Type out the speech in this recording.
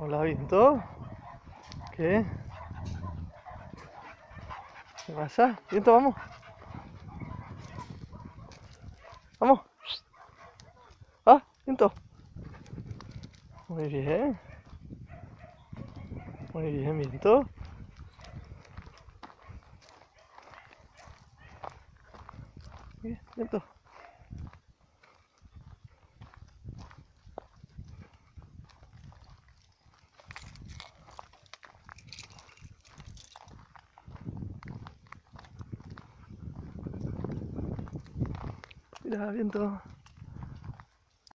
Hola, viento. ¿Qué? ¿Qué pasa? Viento, vamos. Vamos. Ah, viento. Muy bien. Muy bien, viento. Bien, viento. Mira, viento.